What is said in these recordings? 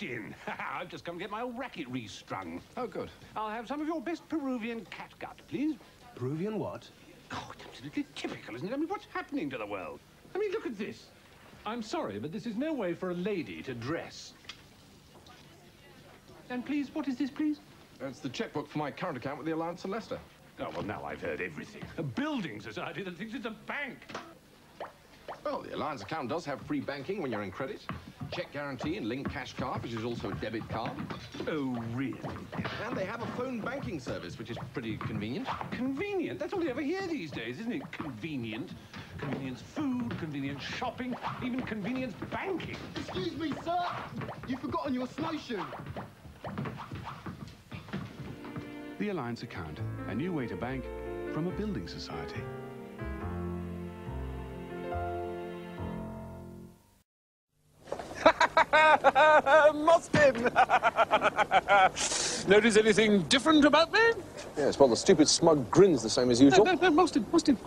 Mostyn! I've just come to get my old racket restrung. Oh, good. I'll have some of your best Peruvian catgut, please. Peruvian what? Oh, it's absolutely typical, isn't it? I mean, what's happening to the world? I mean, look at this. I'm sorry, but this is no way for a lady to dress. And please, what is this, please? It's the checkbook for my current account with the Alliance and Leicester. Oh, well, now I've heard everything. A building society that thinks it's a bank. Well, the Alliance account does have free banking when you're in credit. Check guarantee and link cash card, which is also a debit card. Oh, really? And they have a phone banking service, which is pretty convenient. Convenient? That's all you ever hear these days, isn't it? Convenient. Convenience food, convenience shopping, even convenience banking. Excuse me, sir. You've forgotten your snowshoe. The Alliance account, a new way to bank from a building society. Mostyn! Notice anything different about me? Yes, well, the stupid smug grin's the same as usual. No, no, Mostyn, Mostyn.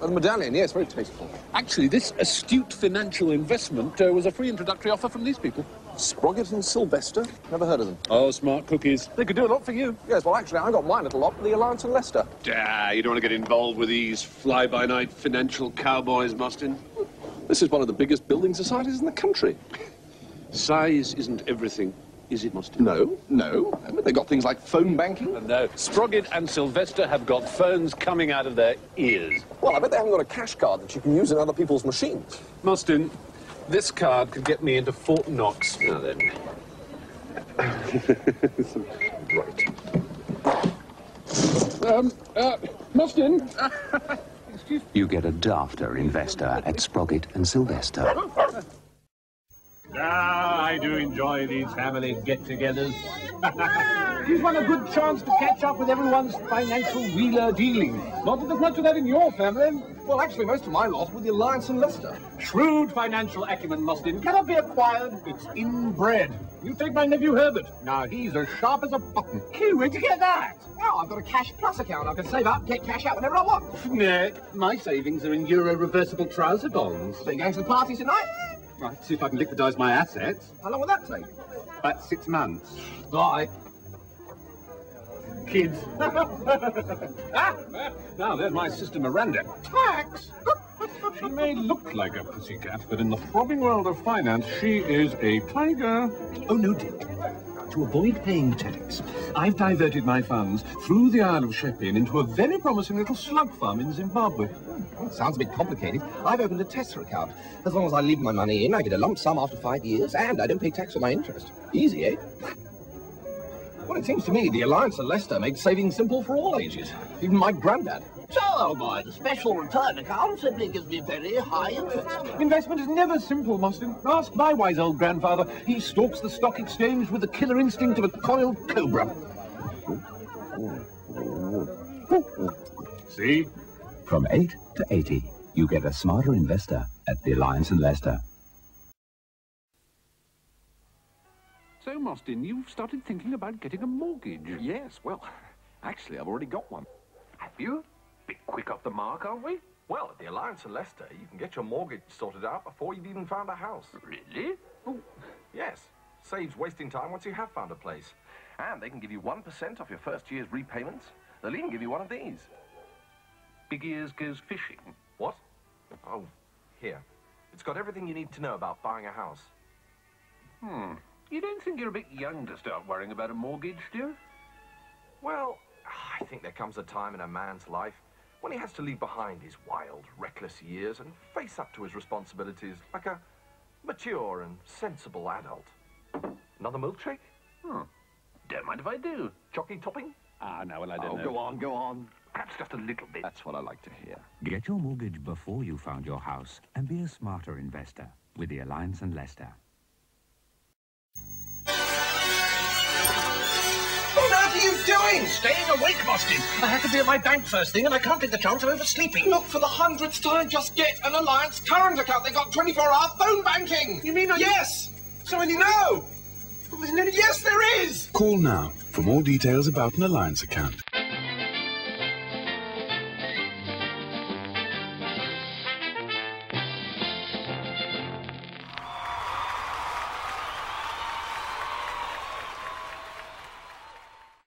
Oh, the medallion, yes, very tasteful. Actually, this astute financial investment uh, was a free introductory offer from these people. Sproggett and Sylvester? Never heard of them. Oh, smart cookies. They could do a lot for you. Yes, well, actually, I got mine at a lot with the Alliance and Leicester. Ah, you don't want to get involved with these fly-by-night financial cowboys, Mostyn. This is one of the biggest building societies in the country. Size isn't everything, is it, Mostyn? No, no. I mean, they got things like phone banking. No. Sproggett and Sylvester have got phones coming out of their ears. Well, I bet they haven't got a cash card that you can use in other people's machines. Mostyn, this card could get me into Fort Knox. Now then. right. Um, uh, Mostyn. You get a dafter investor at Sproggett and Sylvester. Ah, I do enjoy these family get-togethers. Gives one a good chance to catch up with everyone's financial wheeler dealing. Not that there's much of that in your family. Well, actually, most of my lot with the Alliance and Leicester. Shrewd financial acumen, Mostyn, cannot be acquired. It's inbred. You take my nephew Herbert. Now, he's as sharp as a button. Gee, where'd you get that? Oh, I've got a Cash Plus account. I can save up, get cash out whenever I want. Nah, my savings are in Euro reversible trouser bonds. So you going to the party tonight? Right, see if I can liquidise my assets. How long will that take? About six months. Right. Kids. ah, now there's my sister Miranda. Tax? she may look like a pussycat, but in the throbbing world of finance, she is a tiger. Oh, no, Dick. To avoid paying tax, I've diverted my funds through the Isle of Sheppey into a very promising little slug farm in Zimbabwe. Well, sounds a bit complicated. I've opened a TESSA account. As long as I leave my money in, I get a lump sum after five years, and I don't pay tax on my interest. Easy, eh? Well, it seems to me the Alliance and Leicester made saving simple for all ages. Even my granddad. So, boy, the special return account simply gives me very high interest. Investment is never simple, Mostyn. Ask my wise old grandfather. He stalks the stock exchange with the killer instinct of a coiled cobra. See? From 8 to 80, you get a smarter investor at the Alliance and Leicester. So, Mostyn, you've started thinking about getting a mortgage. Yes, well, actually, I've already got one. Have you? Bit quick off the mark, aren't we? Well, at the Alliance and Leicester, you can get your mortgage sorted out before you've even found a house. Really? Oh, yes. Saves wasting time once you have found a place. And they can give you 1% off your first year's repayments. They'll even give you one of these. Big Ears goes fishing. What? Oh, here. It's got everything you need to know about buying a house. Hmm. You don't think you're a bit young to start worrying about a mortgage, do you? Well, I think there comes a time in a man's life when he has to leave behind his wild, reckless years and face up to his responsibilities like a mature and sensible adult. Another milkshake? Hmm. Don't mind if I do. Chocolate topping? Ah, no, well, I don't oh, know. go on, go on. Perhaps just a little bit. That's what I like to hear. Get your mortgage before you found your house and be a smarter investor with the Alliance and Leicester. Are you doing? Staying awake, Mostyn. I have to be at my bank first thing, and I can't take the chance of oversleeping. Look, for the hundredth time, just get an Alliance current account. They've got 24-hour phone banking. You mean I... Yes. So you know. Yes, there is. Call now for more details about an Alliance account.